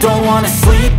don't wanna sleep.